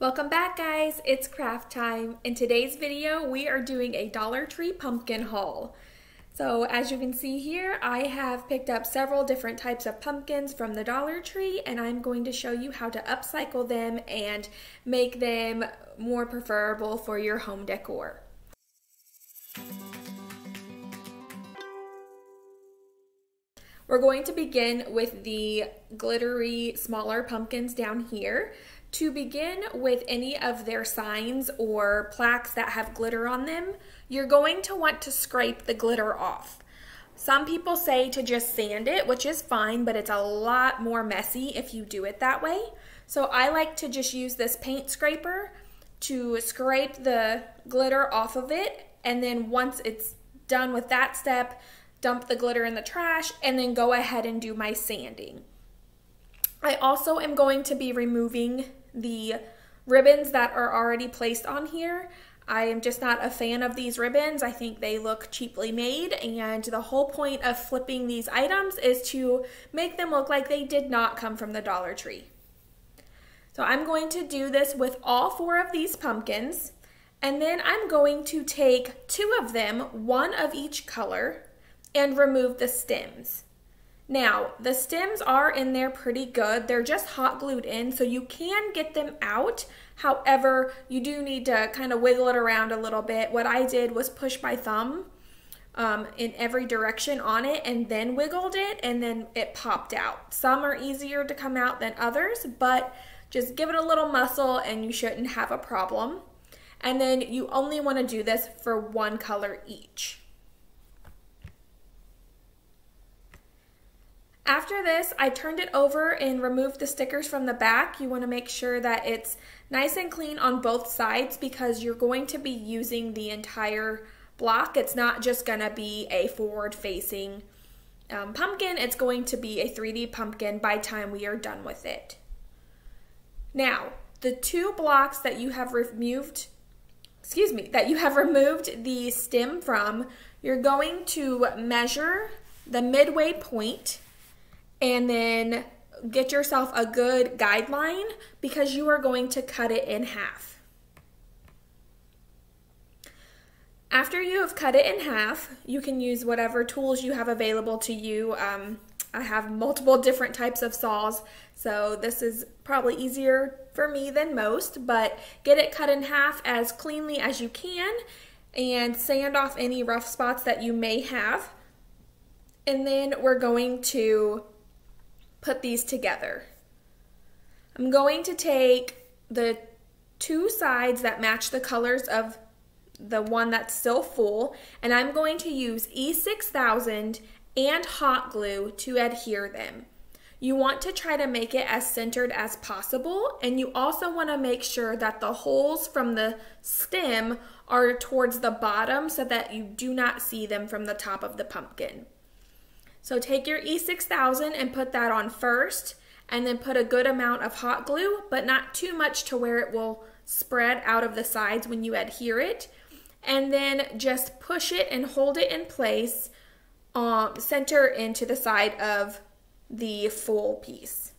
Welcome back guys, it's craft time. In today's video, we are doing a Dollar Tree pumpkin haul. So as you can see here, I have picked up several different types of pumpkins from the Dollar Tree and I'm going to show you how to upcycle them and make them more preferable for your home decor. We're going to begin with the glittery smaller pumpkins down here. To begin with any of their signs or plaques that have glitter on them, you're going to want to scrape the glitter off. Some people say to just sand it, which is fine, but it's a lot more messy if you do it that way. So I like to just use this paint scraper to scrape the glitter off of it. And then once it's done with that step, dump the glitter in the trash and then go ahead and do my sanding. I also am going to be removing the ribbons that are already placed on here. I am just not a fan of these ribbons. I think they look cheaply made and the whole point of flipping these items is to make them look like they did not come from the Dollar Tree. So I'm going to do this with all four of these pumpkins and then I'm going to take two of them, one of each color, and remove the stems. Now, the stems are in there pretty good. They're just hot glued in, so you can get them out. However, you do need to kind of wiggle it around a little bit. What I did was push my thumb um, in every direction on it and then wiggled it and then it popped out. Some are easier to come out than others, but just give it a little muscle and you shouldn't have a problem. And then you only want to do this for one color each. After this, I turned it over and removed the stickers from the back. You want to make sure that it's nice and clean on both sides because you're going to be using the entire block. It's not just going to be a forward facing um, pumpkin. It's going to be a 3D pumpkin by time we are done with it. Now, the two blocks that you have removed, excuse me, that you have removed the stem from, you're going to measure the midway point and then get yourself a good guideline because you are going to cut it in half. After you have cut it in half, you can use whatever tools you have available to you. Um, I have multiple different types of saws, so this is probably easier for me than most, but get it cut in half as cleanly as you can and sand off any rough spots that you may have. And then we're going to put these together. I'm going to take the two sides that match the colors of the one that's still full and I'm going to use E6000 and hot glue to adhere them. You want to try to make it as centered as possible and you also want to make sure that the holes from the stem are towards the bottom so that you do not see them from the top of the pumpkin. So take your E6000 and put that on first and then put a good amount of hot glue, but not too much to where it will spread out of the sides when you adhere it. And then just push it and hold it in place, um, center into the side of the full piece.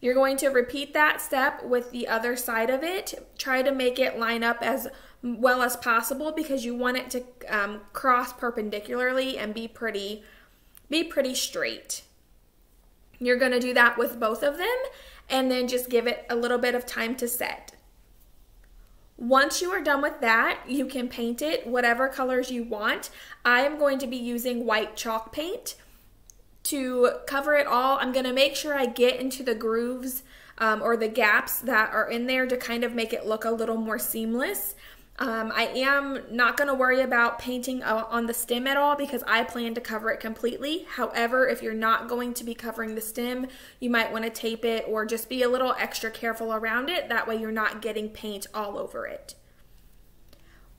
You're going to repeat that step with the other side of it. Try to make it line up as well as possible because you want it to um, cross perpendicularly and be pretty be pretty straight. You're going to do that with both of them and then just give it a little bit of time to set. Once you are done with that, you can paint it whatever colors you want. I am going to be using white chalk paint to cover it all. I'm going to make sure I get into the grooves um, or the gaps that are in there to kind of make it look a little more seamless. Um, I am not going to worry about painting uh, on the stem at all because I plan to cover it completely. However, if you're not going to be covering the stem, you might want to tape it or just be a little extra careful around it. That way you're not getting paint all over it.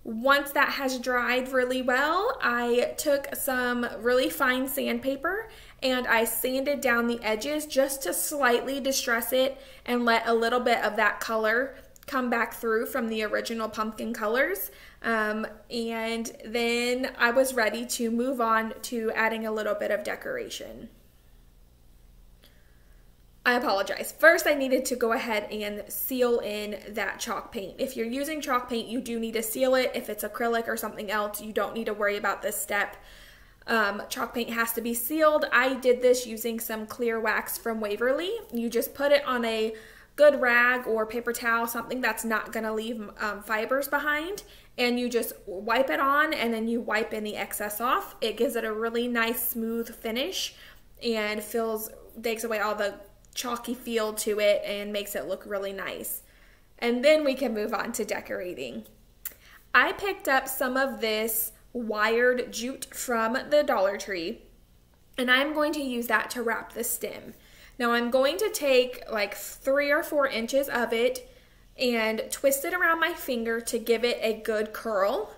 Once that has dried really well, I took some really fine sandpaper and I sanded down the edges just to slightly distress it and let a little bit of that color come back through from the original pumpkin colors. Um, and then I was ready to move on to adding a little bit of decoration. I apologize. First, I needed to go ahead and seal in that chalk paint. If you're using chalk paint, you do need to seal it. If it's acrylic or something else, you don't need to worry about this step. Um, chalk paint has to be sealed. I did this using some clear wax from Waverly. You just put it on a good rag or paper towel, something that's not going to leave um, fibers behind, and you just wipe it on and then you wipe any excess off. It gives it a really nice smooth finish and fills takes away all the chalky feel to it and makes it look really nice. And then we can move on to decorating. I picked up some of this wired jute from the Dollar Tree and I'm going to use that to wrap the stem. Now I'm going to take like three or four inches of it and twist it around my finger to give it a good curl.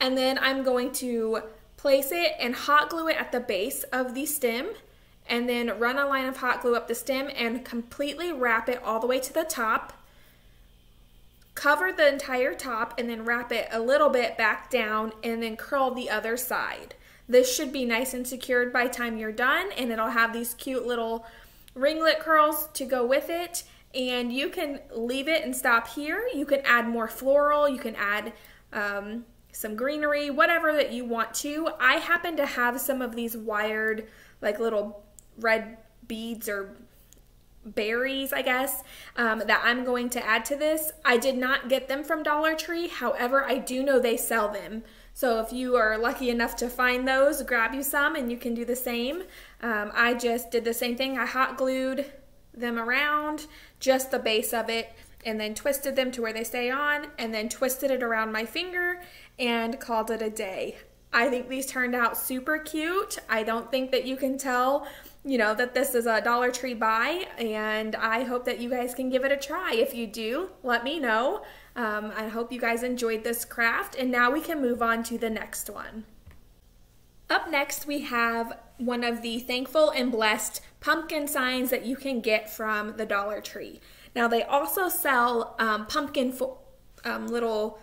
And then I'm going to place it and hot glue it at the base of the stem and then run a line of hot glue up the stem and completely wrap it all the way to the top. Cover the entire top and then wrap it a little bit back down and then curl the other side. This should be nice and secured by time you're done and it'll have these cute little ringlet curls to go with it and you can leave it and stop here. You can add more floral, you can add um, some greenery, whatever that you want to. I happen to have some of these wired like little red beads or berries, I guess, um, that I'm going to add to this. I did not get them from Dollar Tree. However, I do know they sell them. So if you are lucky enough to find those, grab you some and you can do the same. Um, I just did the same thing. I hot glued them around, just the base of it, and then twisted them to where they stay on, and then twisted it around my finger and called it a day. I think these turned out super cute. I don't think that you can tell you know, that this is a Dollar Tree buy, and I hope that you guys can give it a try. If you do, let me know. Um, I hope you guys enjoyed this craft, and now we can move on to the next one. Up next, we have one of the thankful and blessed pumpkin signs that you can get from the Dollar Tree. Now, they also sell um, pumpkin um, little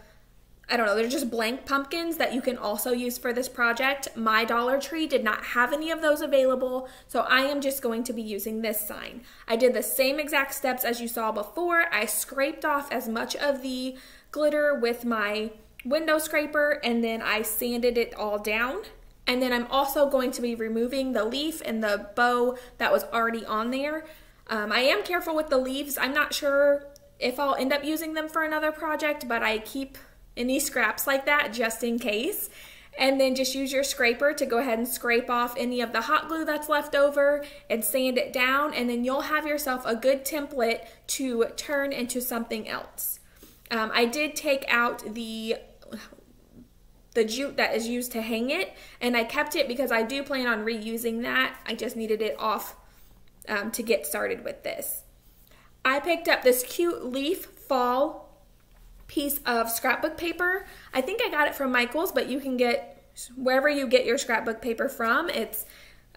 I don't know, they're just blank pumpkins that you can also use for this project. My Dollar Tree did not have any of those available, so I am just going to be using this sign. I did the same exact steps as you saw before. I scraped off as much of the glitter with my window scraper and then I sanded it all down. And then I'm also going to be removing the leaf and the bow that was already on there. Um, I am careful with the leaves. I'm not sure if I'll end up using them for another project, but I keep any scraps like that just in case. And then just use your scraper to go ahead and scrape off any of the hot glue that's left over and sand it down. And then you'll have yourself a good template to turn into something else. Um, I did take out the the jute that is used to hang it and I kept it because I do plan on reusing that. I just needed it off um, to get started with this. I picked up this cute leaf fall piece of scrapbook paper. I think I got it from Michael's, but you can get wherever you get your scrapbook paper from. It's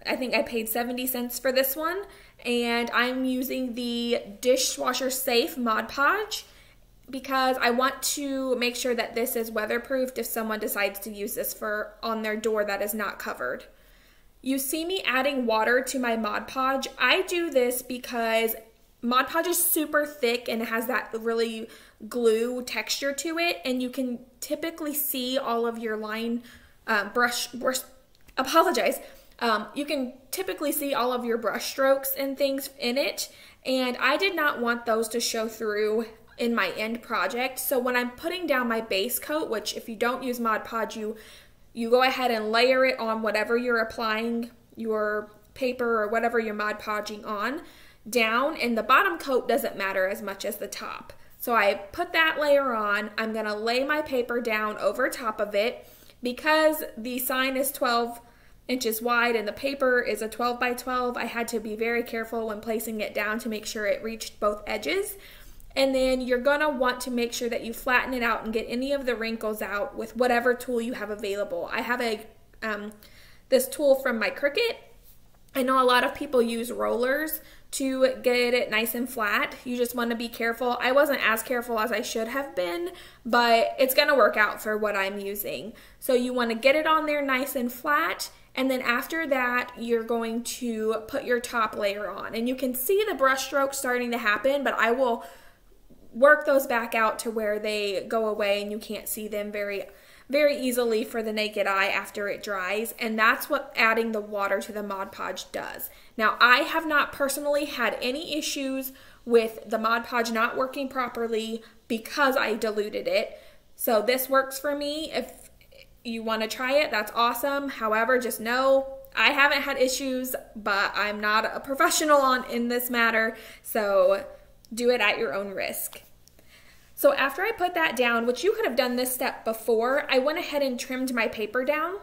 I think I paid 70 cents for this one and I'm using the dishwasher safe Mod Podge because I want to make sure that this is weatherproofed if someone decides to use this for on their door that is not covered. You see me adding water to my Mod Podge. I do this because Mod Podge is super thick and it has that really glue texture to it and you can typically see all of your line um, brush, brush apologize um, you can typically see all of your brush strokes and things in it and I did not want those to show through in my end project so when I'm putting down my base coat which if you don't use Mod Podge you you go ahead and layer it on whatever you're applying your paper or whatever you're Mod Podging on down and the bottom coat doesn't matter as much as the top so I put that layer on. I'm going to lay my paper down over top of it. Because the sign is 12 inches wide and the paper is a 12 by 12, I had to be very careful when placing it down to make sure it reached both edges. And then you're to want to make sure that you flatten it out and get any of the wrinkles out with whatever tool you have available. I have a um, this tool from my Cricut. I know a lot of people use rollers to get it nice and flat. You just want to be careful. I wasn't as careful as I should have been, but it's to work out for what I'm using. So you want to get it on there nice and flat And then after that, you're going to put your top layer on. And you can see the brush strokes starting to happen, but I will work those back out to where they go away and you can't see them very very easily for the naked eye after it dries and that's what adding the water to the Mod Podge does. Now I have not personally had any issues with the Mod Podge not working properly because I diluted it. So this works for me. If you want to try it, that's awesome. However, just know I haven't had issues, but I'm not a professional on in this matter, so do it at your own risk. So after I put that down, which you could have done this step before, I went ahead and trimmed my paper down.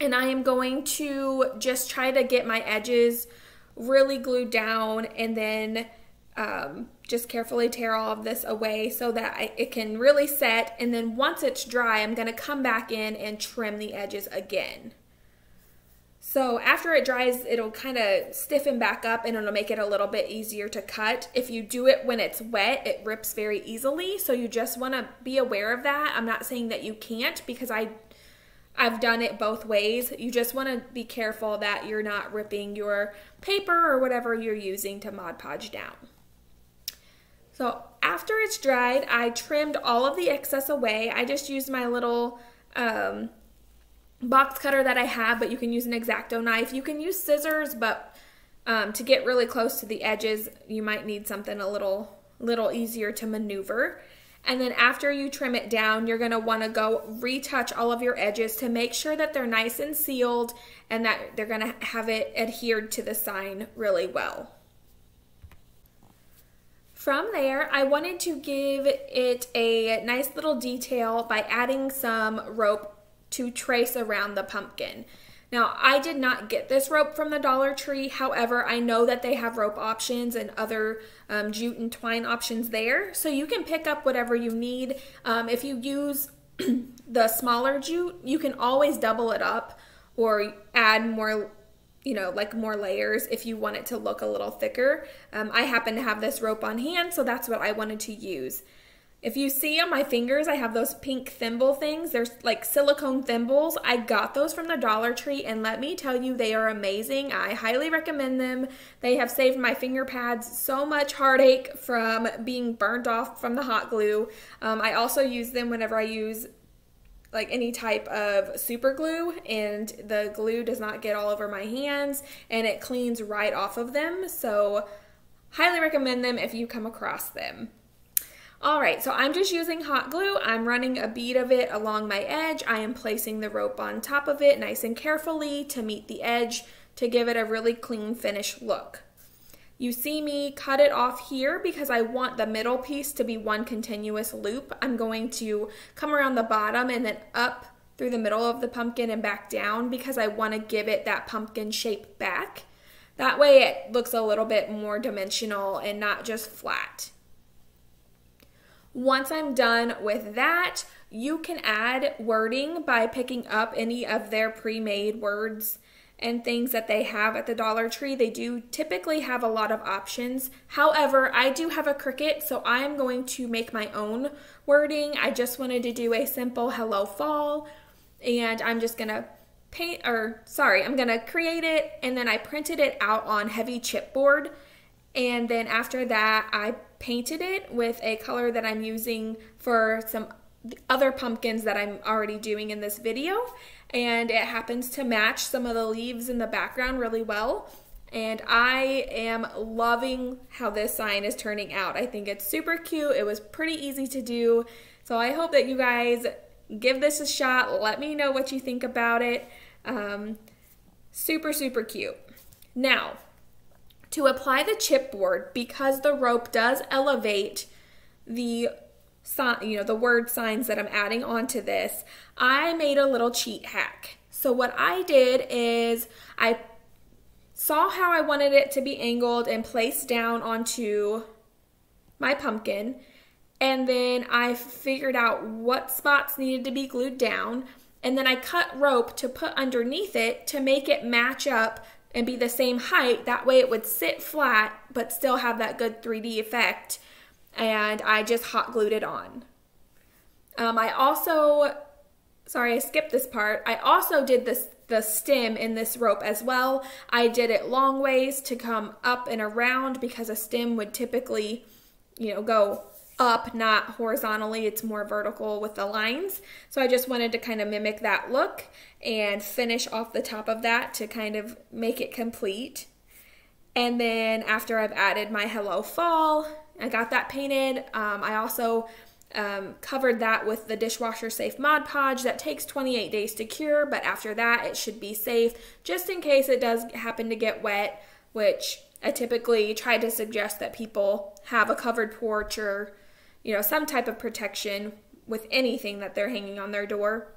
And I am going to just try to get my edges really glued down and then um, just carefully tear all of this away so that I, it can really set. And then once it's dry, I'm going to come back in and trim the edges again. So after it dries, it'll kind of stiffen back up and it'll make it a little bit easier to cut. If you do it when it's wet, it rips very easily. So you just want to be aware of that. I'm not saying that you can't because I I've done it both ways. You just want to be careful that you're not ripping your paper or whatever you're using to Mod Podge down. So after it's dried, I trimmed all of the excess away. I just used my little um, box cutter that I have, but you can use an X-Acto knife. You can use scissors, but um, to get really close to the edges, you might need something a little, little easier to maneuver. And then after you trim it down, you're gonna wanna go retouch all of your edges to make sure that they're nice and sealed and that they're gonna have it adhered to the sign really well. From there, I wanted to give it a nice little detail by adding some rope to trace around the pumpkin. Now, I did not get this rope from the Dollar Tree. However, I know that they have rope options and other um, jute and twine options there. So you can pick up whatever you need. Um, if you use the smaller jute, you can always double it up or add more, you know, like more layers if you want it to look a little thicker. Um, I happen to have this rope on hand, so that's what I wanted to use. If you see on my fingers, I have those pink thimble things. They're like silicone thimbles. I got those from the Dollar Tree, and let me tell you, they are amazing. I highly recommend them. They have saved my finger pads so much heartache from being burned off from the hot glue. Um, I also use them whenever I use like any type of super glue and the glue does not get all over my hands and it cleans right off of them. So highly recommend them if you come across them. All right, so I'm just using hot glue. I'm running a bead of it along my edge. I am placing the rope on top of it nice and carefully to meet the edge to give it a really clean finished look. You see me cut it off here because I want the middle piece to be one continuous loop. I'm going to come around the bottom and then up through the middle of the pumpkin and back down because I want to give it that pumpkin shape back. That way it looks a little bit more dimensional and not just flat. Once I'm done with that, you can add wording by picking up any of their pre-made words and things that they have at the Dollar Tree. They do typically have a lot of options. However, I do have a Cricut, so I am going to make my own wording. I just wanted to do a simple hello fall, and I'm just to paint, or sorry, I'm to create it, and then I printed it out on heavy chipboard. And then after that, I painted it with a color that I'm using for some other pumpkins that I'm already doing in this video. And it happens to match some of the leaves in the background really well. And I am loving how this sign is turning out. I think it's super cute. It was pretty easy to do. So I hope that you guys give this a shot. Let me know what you think about it. Um, super, super cute. Now, to apply the chipboard, because the rope does elevate the you know, the word signs that I'm adding onto this, I made a little cheat hack. So what I did is I saw how I wanted it to be angled and placed down onto my pumpkin. And then I figured out what spots needed to be glued down. And then I cut rope to put underneath it to make it match up and be the same height. That way it would sit flat but still have that good 3D effect. And I just hot glued it on. Um, I also, sorry, I skipped this part. I also did this the stem in this rope as well. I did it long ways to come up and around because a stem would typically, you know, go up, not horizontally. It's more vertical with the lines. So I just wanted to kind of mimic that look and finish off the top of that to kind of make it complete. And then after I've added my Hello Fall, I got that painted. Um, I also um, covered that with the dishwasher safe Mod Podge that takes 28 days to cure, but after that it should be safe just in case it does happen to get wet, which I typically try to suggest that people have a covered porch or you know some type of protection with anything that they're hanging on their door.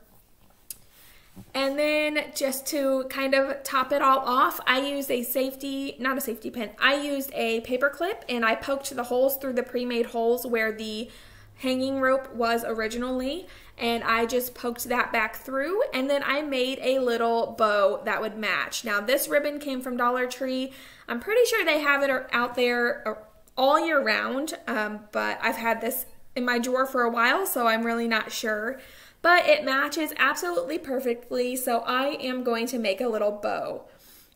And then just to kind of top it all off, I used a safety, not a safety pin, I used a paper clip and I poked the holes through the pre-made holes where the hanging rope was originally and I just poked that back through and then I made a little bow that would match. Now this ribbon came from Dollar Tree. I'm pretty sure they have it out there all year round, um, but I've had this in my drawer for a while so I'm really not sure but it matches absolutely perfectly, so I am going to make a little bow.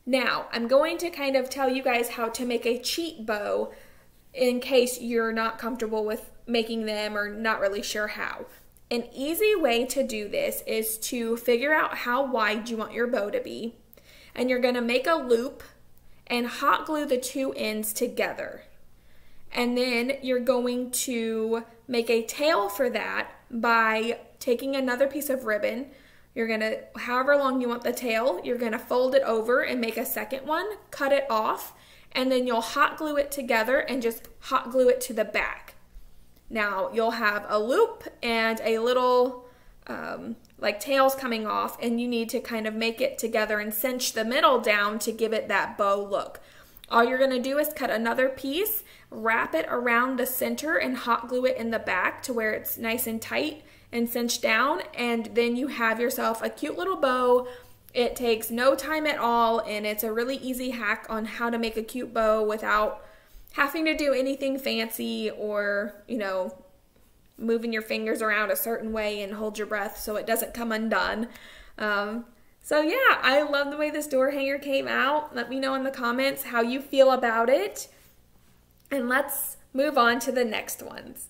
Now, I'm going to kind of tell you guys how to make a cheat bow in case you're not comfortable with making them or not really sure how. An easy way to do this is to figure out how wide you want your bow to be. And you're going to make a loop and hot glue the two ends together. And then you're going to make a tail for that by taking another piece of ribbon. You're to, however long you want the tail, you're to fold it over and make a second one, cut it off, and then you'll hot glue it together and just hot glue it to the back. Now you'll have a loop and a little um, like tails coming off, and you need to kind of make it together and cinch the middle down to give it that bow look. All you're going to do is cut another piece, wrap it around the center, and hot glue it in the back to where it's nice and tight and cinch down and then you have yourself a cute little bow. It takes no time at all and it's a really easy hack on how to make a cute bow without having to do anything fancy or, you know, moving your fingers around a certain way and hold your breath so it doesn't come undone. Um, so yeah, I love the way this door hanger came out. Let me know in the comments how you feel about it. And let's move on to the next ones.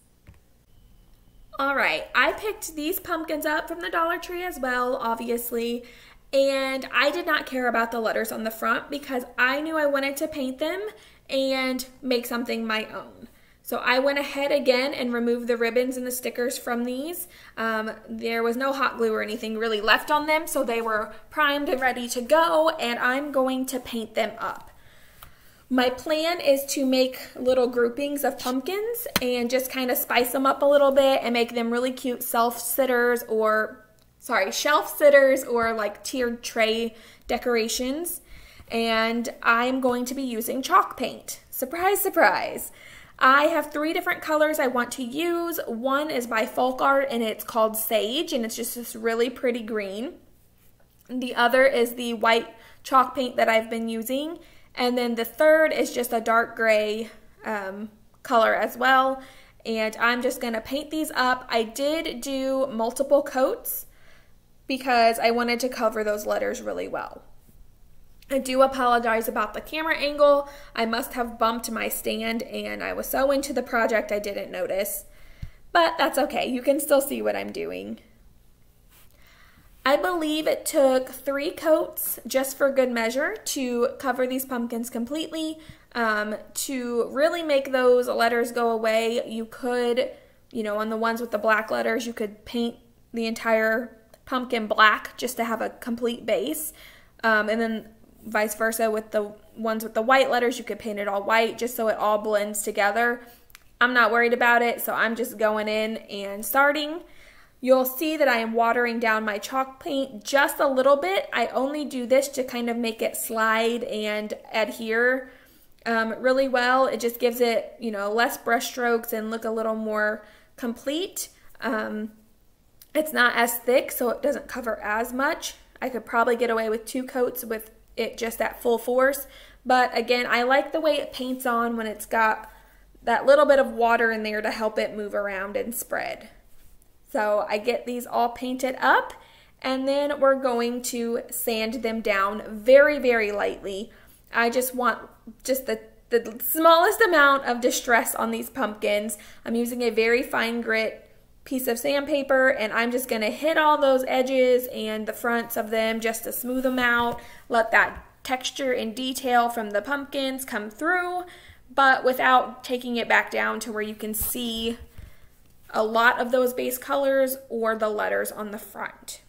All right, I picked these pumpkins up from the Dollar Tree as well, obviously, and I did not care about the letters on the front because I knew I wanted to paint them and make something my own. So I went ahead again and removed the ribbons and the stickers from these. Um, there was no hot glue or anything really left on them, so they were primed and ready to go, and I'm going to paint them up. My plan is to make little groupings of pumpkins and just kind of spice them up a little bit and make them really cute self-sitters or, sorry, shelf sitters or like tiered tray decorations. And I'm going to be using chalk paint. Surprise, surprise. I have three different colors I want to use. One is by Folk Art and it's called Sage and it's just this really pretty green. The other is the white chalk paint that I've been using and then the third is just a dark gray um, color as well. And I'm just going to paint these up. I did do multiple coats because I wanted to cover those letters really well. I do apologize about the camera angle. I must have bumped my stand and I was so into the project I didn't notice. But that's okay. You can still see what I'm doing. I believe it took three coats just for good measure to cover these pumpkins completely. Um, to really make those letters go away, you could, you know, on the ones with the black letters, you could paint the entire pumpkin black just to have a complete base. Um, and then vice versa with the ones with the white letters, you could paint it all white just so it all blends together. I'm not worried about it, so I'm just going in and starting. You'll see that I am watering down my chalk paint just a little bit. I only do this to kind of make it slide and adhere um, really well. It just gives it, you know, less brush strokes and look a little more complete. Um, it's not as thick, so it doesn't cover as much. I could probably get away with two coats with it just at full force. But again, I like the way it paints on when it's got that little bit of water in there to help it move around and spread. So I get these all painted up And then we're going to sand them down very, very lightly. I just want just the, the smallest amount of distress on these pumpkins. I'm using a very fine grit piece of sandpaper and I'm just going to hit all those edges and the fronts of them just to smooth them out. Let that texture and detail from the pumpkins come through, but without taking it back down to where you can see a lot of those base colors or the letters on the front.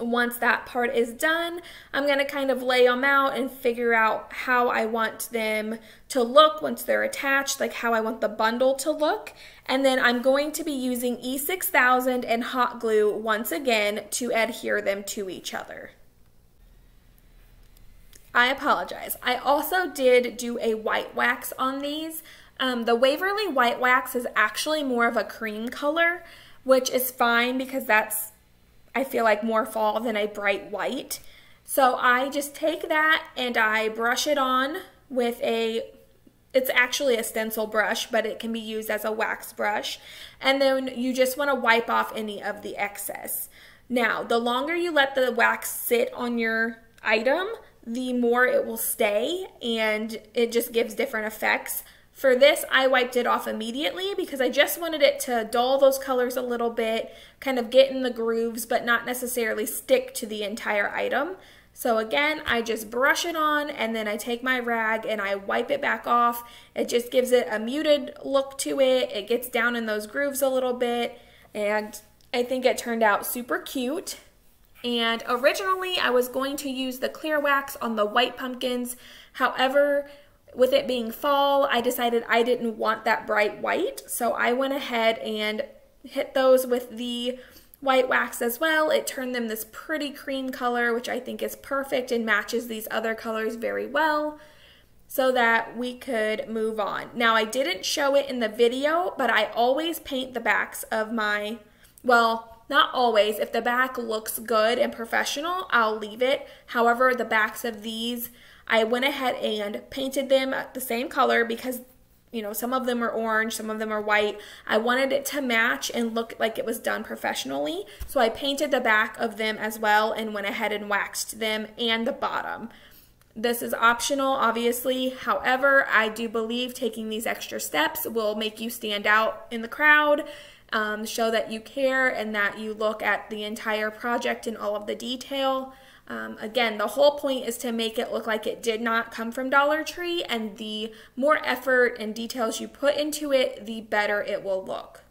Once that part is done, I'm going to kind of lay them out and figure out how I want them to look once they're attached, like how I want the bundle to look. And then I'm going to be using E6000 and hot glue once again to adhere them to each other. I apologize. I also did do a white wax on these. Um, the Waverly white wax is actually more of a cream color, which is fine because that's I feel like more fall than a bright white. So I just take that and I brush it on with a, it's actually a stencil brush, but it can be used as a wax brush. And then you just want to wipe off any of the excess. Now, the longer you let the wax sit on your item, the more it will stay and it just gives different effects. For this, I wiped it off immediately because I just wanted it to dull those colors a little bit, kind of get in the grooves, but not necessarily stick to the entire item. So again, I just brush it on and then I take my rag and I wipe it back off. It just gives it a muted look to it. It gets down in those grooves a little bit and I think it turned out super cute. And originally I was going to use the clear wax on the white pumpkins. However, with it being fall, I decided I didn't want that bright white, so I went ahead and hit those with the white wax as well. It turned them this pretty cream color, which I think is perfect and matches these other colors very well so that we could move on. Now, I didn't show it in the video, but I always paint the backs of my, well, not always. If the back looks good and professional, I'll leave it. However, the backs of these I went ahead and painted them the same color because you know, some of them are orange, some of them are white. I wanted it to match and look like it was done professionally. So I painted the back of them as well and went ahead and waxed them and the bottom. This is optional, obviously. However, I do believe taking these extra steps will make you stand out in the crowd, um, show that you care and that you look at the entire project and all of the detail. Um, again, the whole point is to make it look like it did not come from Dollar Tree, and the more effort and details you put into it, the better it will look.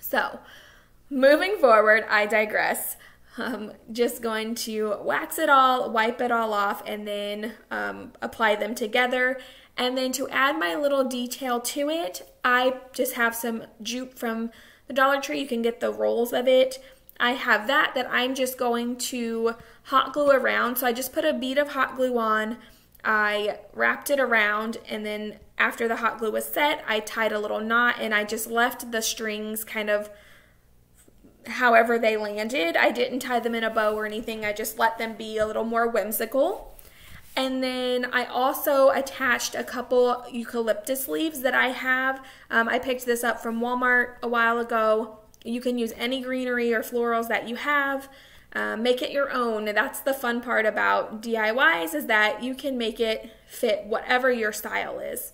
So, moving forward, I digress. Um, just going to wax it all, wipe it all off, and then um, apply them together. And then to add my little detail to it, I just have some jute from the Dollar Tree. You can get the rolls of it. I have that that I'm just going to hot glue around. So I just put a bead of hot glue on, I wrapped it around, and then after the hot glue was set, I tied a little knot and I just left the strings kind of however they landed. I didn't tie them in a bow or anything. I just let them be a little more whimsical. And then I also attached a couple eucalyptus leaves that I have. Um, I picked this up from Walmart a while ago. You can use any greenery or florals that you have. Uh, make it your own. That's the fun part about DIYs is that you can make it fit whatever your style is.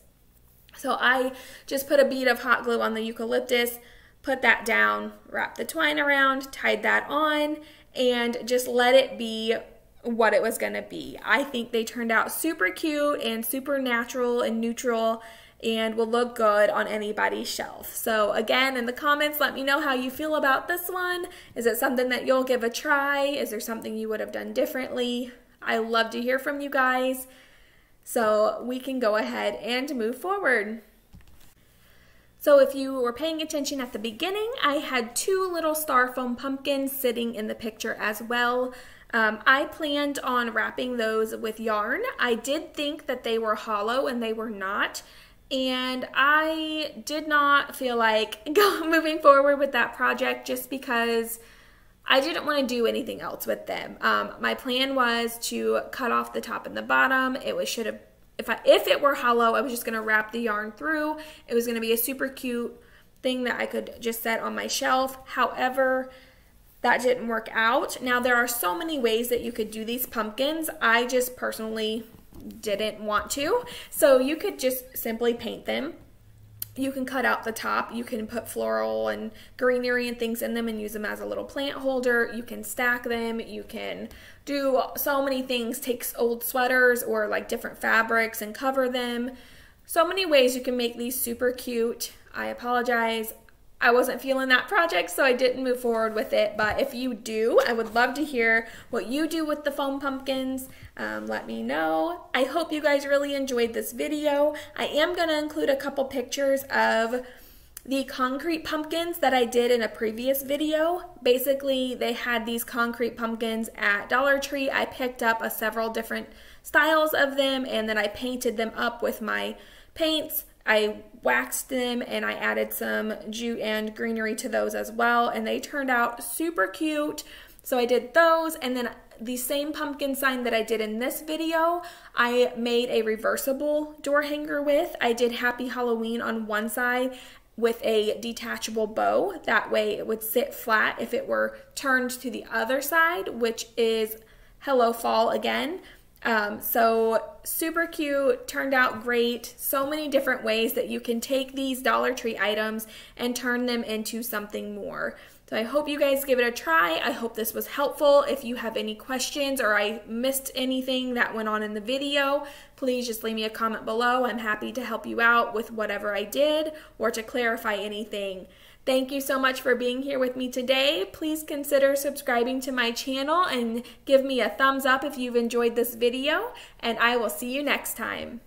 So I just put a bead of hot glue on the eucalyptus, put that down, wrap the twine around, tied that on, and just let it be what it was going to be. I think they turned out super cute and super natural and neutral and will look good on anybody's shelf. So again, in the comments, let me know how you feel about this one. Is it something that you'll give a try? Is there something you would have done differently? I love to hear from you guys. So we can go ahead and move forward. So if you were paying attention at the beginning, I had two little styrofoam pumpkins sitting in the picture as well. Um, I planned on wrapping those with yarn. I did think that they were hollow and they were not and I did not feel like moving forward with that project just because I didn't want to do anything else with them. Um, my plan was to cut off the top and the bottom. It was should have if I if it were hollow, I was just gonna wrap the yarn through. It was gonna be a super cute thing that I could just set on my shelf. However, that didn't work out. Now, there are so many ways that you could do these pumpkins. I just personally didn't want to. So you could just simply paint them. You can cut out the top. You can put floral and greenery and things in them and use them as a little plant holder. You can stack them. You can do so many things. Take old sweaters or like different fabrics and cover them. So many ways you can make these super cute. I apologize. I wasn't feeling that project, so I didn't move forward with it. But if you do, I would love to hear what you do with the foam pumpkins. Um, let me know. I hope you guys really enjoyed this video. I am going to include a couple pictures of the concrete pumpkins that I did in a previous video. Basically, they had these concrete pumpkins at Dollar Tree. I picked up a several different styles of them and then I painted them up with my paints I waxed them and I added some jute and greenery to those as well and they turned out super cute. So I did those and then the same pumpkin sign that I did in this video, I made a reversible door hanger with. I did Happy Halloween on one side with a detachable bow. That way it would sit flat if it were turned to the other side, which is Hello Fall again. Um, so super cute, turned out great. So many different ways that you can take these Dollar Tree items and turn them into something more. So I hope you guys give it a try. I hope this was helpful. If you have any questions or I missed anything that went on in the video, please just leave me a comment below. I'm happy to help you out with whatever I did or to clarify anything. Thank you so much for being here with me today. Please consider subscribing to my channel and give me a thumbs up if you've enjoyed this video, and I will see you next time.